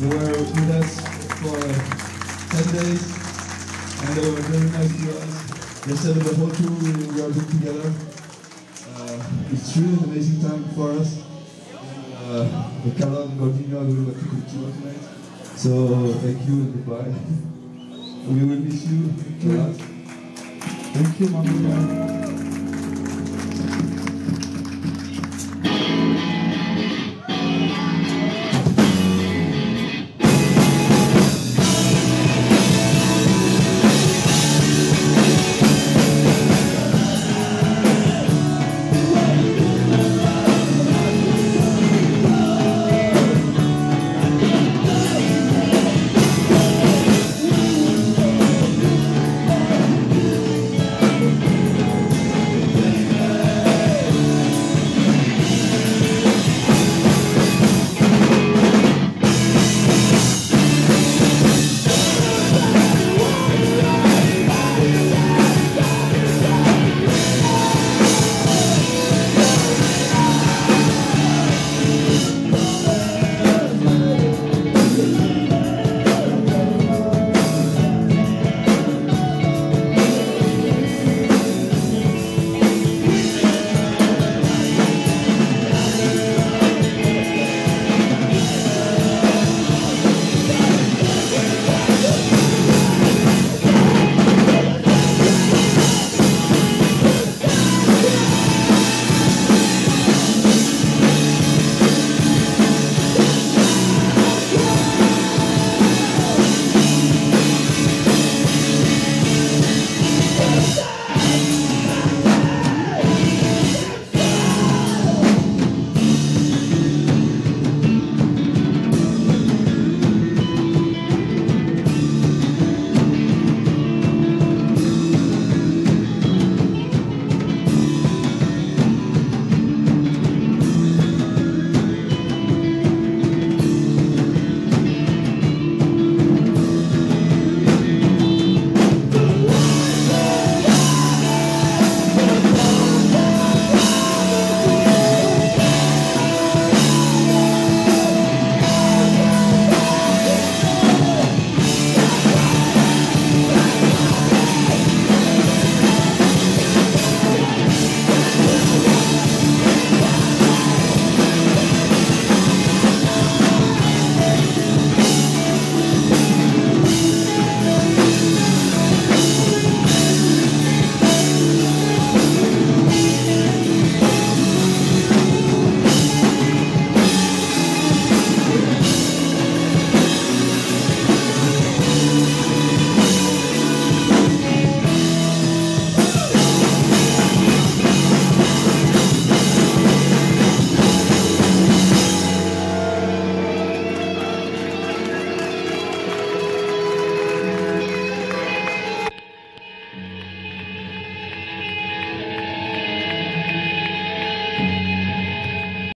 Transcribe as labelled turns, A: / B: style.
A: They were with us for 10 days, and they were very nice to us. They said the whole tour we were doing together. Uh, it's really an amazing time for us. Uh, the Carla and Gordino are doing what you could tonight. So thank you and goodbye. we will miss you a lot.
B: Thank you, Mama.